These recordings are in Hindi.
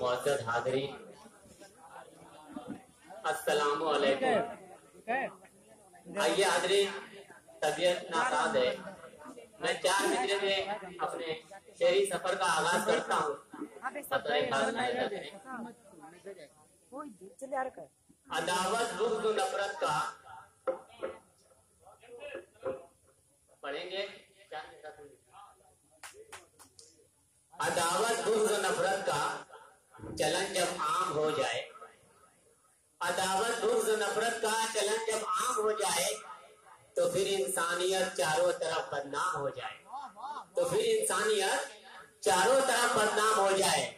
मोअज़्ज़ज़ हाज़रीन अस्सलाम वालेकुम आइए हाज़रीन तबीयत नासाज है। मैं चार मिनट में अपने शहरी सफ़र का आगाज़ करता हूँ। अदावत बुग्ज नफरत का अदावत बुग्ज नफरत का चलन जब आम हो जाए अदावत बुग्ज नफरत का चलन जब आम हो जाए तो फिर इंसानियत चारों तरफ़ बदनाम हो जाए। तो फिर इंसानियत चारों तरफ़ बदनाम हो जाए।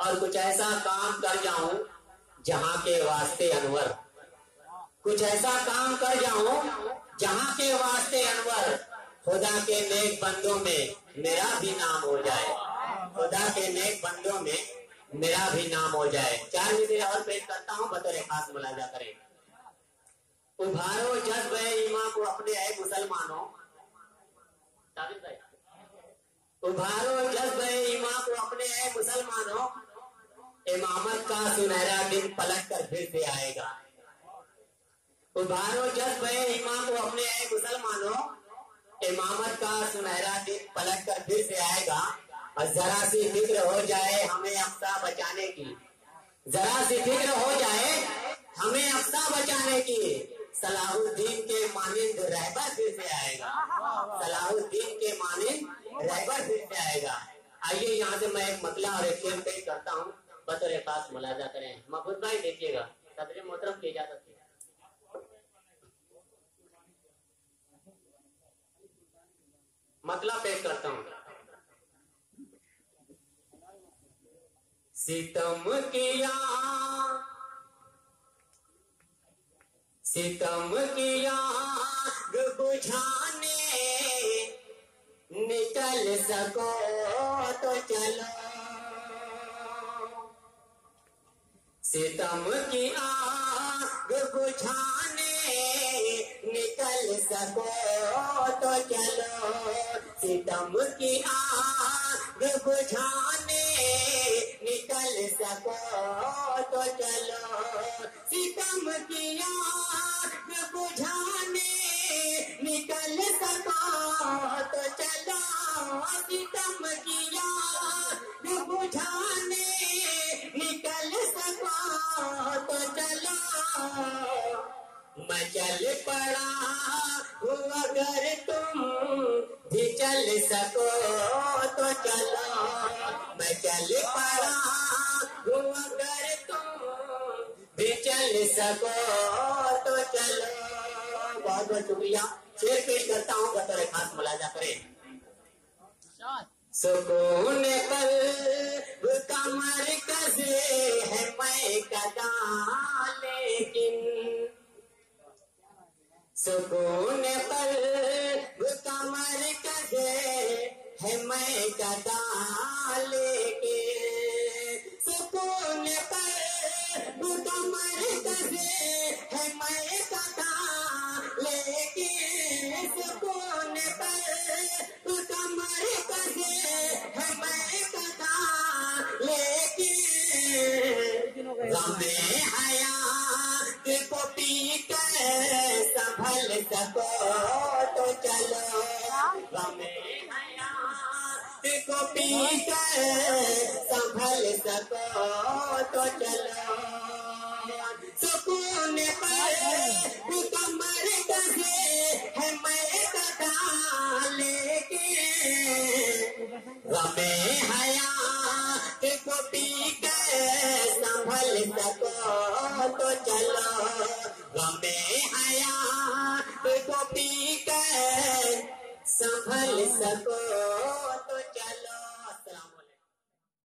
और कुछ ऐसा काम कर जाऊँ जहाँ के वास्ते अनवर। कुछ ऐसा काम कर जाऊँ जहाँ के वास्ते अनवर। खुदा के नेक बंदों में मेरा भी नाम हो जाए। खुदा के नेक बंदों में मेरा भी नाम हो जाए। चार मिनट और पेश करता हूँ, बतौर खास मुलाजा करें। उभारो जज्ब ईमा को अपने आए मुसलमानों। उभारो जज्ब ईमा को अपने आए मुसलमानों। इमामत का सुनहरा दिन पलट कर फिर से आएगा। उभारो जज्ब ईमा को अपने आए मुसलमानों। इमामत का सुनहरा दिन पलट कर फिर से आएगा और जरा सी फ़िक्र हो जाए हमें अफ्सा बचाने की। जरा सी फ़िक्र हो जाए हमें अफ्सा बचाने की। सलाहुद्दीन के मानिंद रहबर फिर से आएगा। सलाहुद्दीन के मानिंद रहबर फिर से आएगा। आइए यहाँ से मैं एक मतला और एक करता हूँ। बतौर खास मुलाजा करें। महबूद भाई देखिएगा। सदर मोहतरम की इजाज़त है मतला पेश करता हूँ। सितम किया, सितम की आग बुझाने, निकल सको तो चलो। सितम की आग बुझाने, निकल सको तो चलो। सितम की आग बुझाने निकल सको तो चलो सितम की आग सको तो चलो बहुत बहुत शुक्रिया शेर पेश करता हूँ बतौर खास मुलाजा करें सुकून कल कमर कसे है मैं कदा लेकिन सुकून पर कमर कसे है मैं कदा संभल सको तो चलो। को पी संभल सको तो चलो। सुकून पर कमर कहे है मैं तो कथा लेके। हमें पी कर संभल सको।